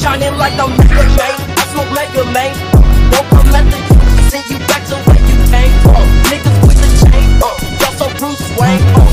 shining like a Mega Man. I smoke Mega Man. Don't come at the send you back to where you came from. Niggas with the chain, uh, y'all so Bruce Wayne. Uh.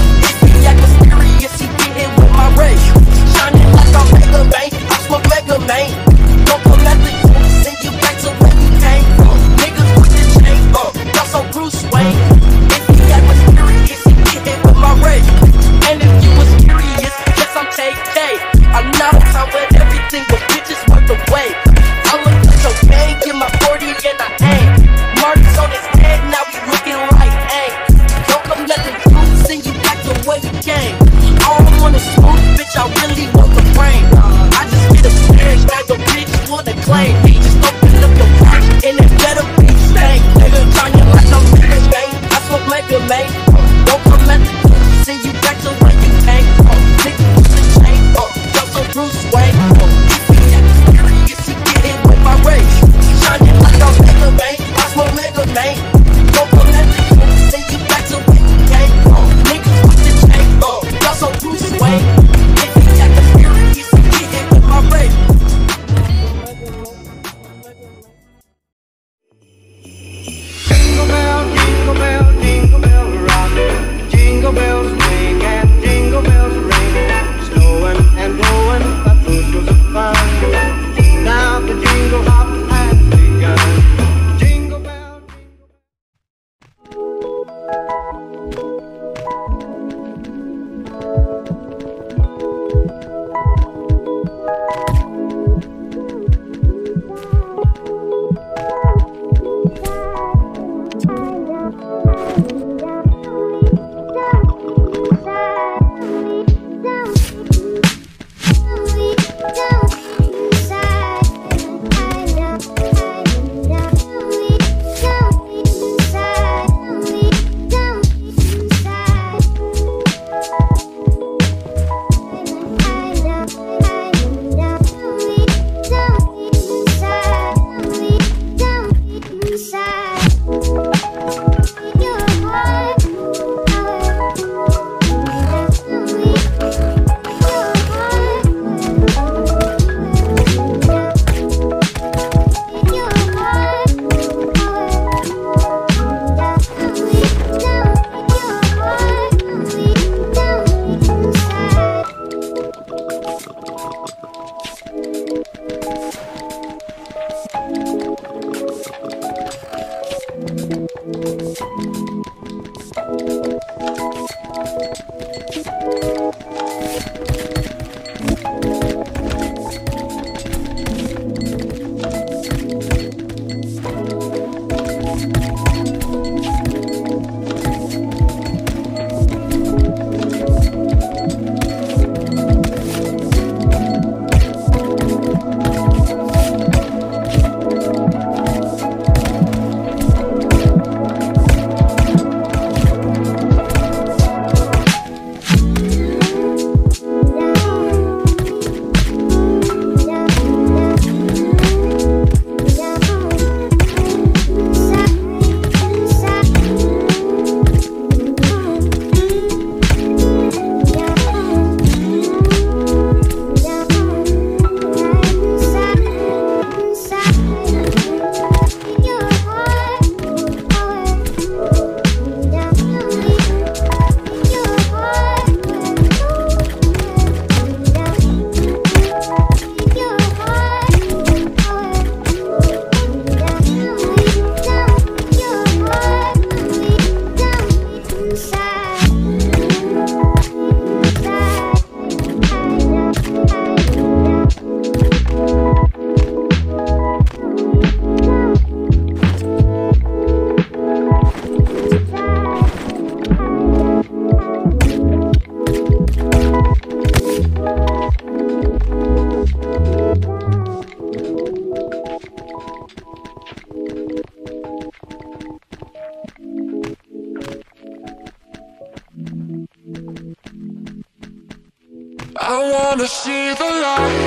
I wanna see the light.